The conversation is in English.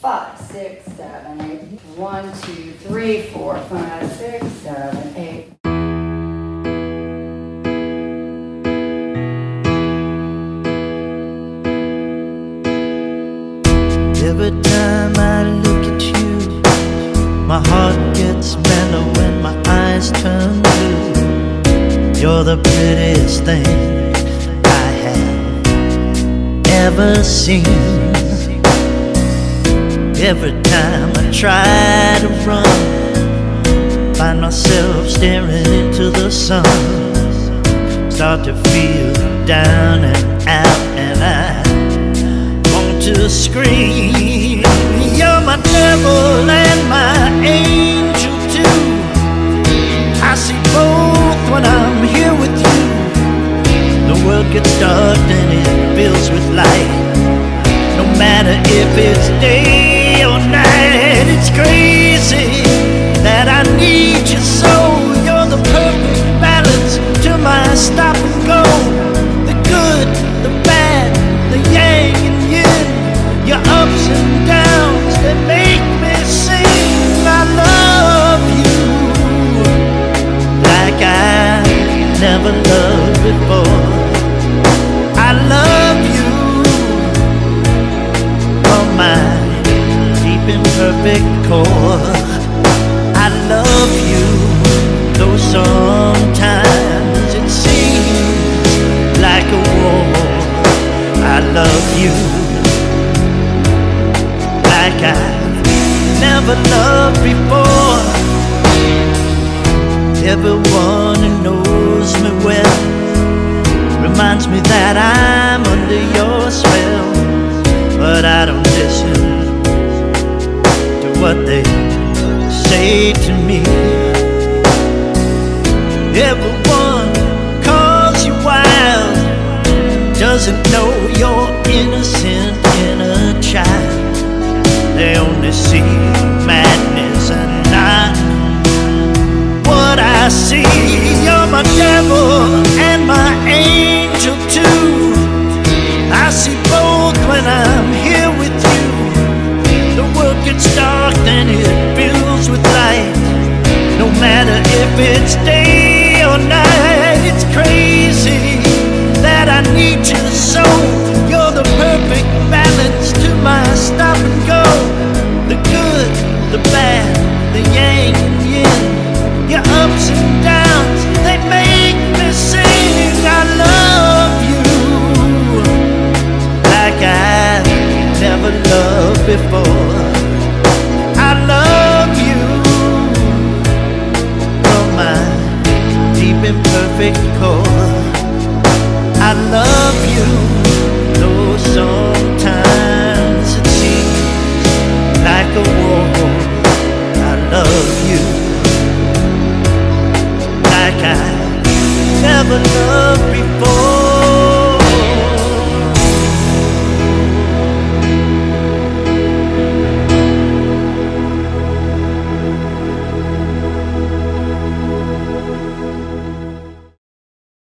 five, six, seven, eight. One, two, three, four, five, six, seven, eight. Every time I look at you, my heart gets mellow and my eyes turn blue. You're the prettiest thing I have ever seen. Every time I try to run, find myself staring into the sun. Start to feel down and out, and I want to scream. You're my devil and my angel too. I see both when I'm here with you. The world gets dark and it fills with light. No matter if it's day never loved before. I love you from my deep and perfect core. I love you, though sometimes it seems like a war. I love you like I've never loved before. Everyone who knows me well reminds me that I'm under your spell, but I don't listen to what they say to me. Everyone calls you wild, doesn't know you're innocent inner child. They only see it's day or night, it's crazy that I need you so. You're the perfect balance to my stop and go. The good, the bad, the yang and yin. Your ups and downs, they make me sing. I love you like I never loved before. Perfect core.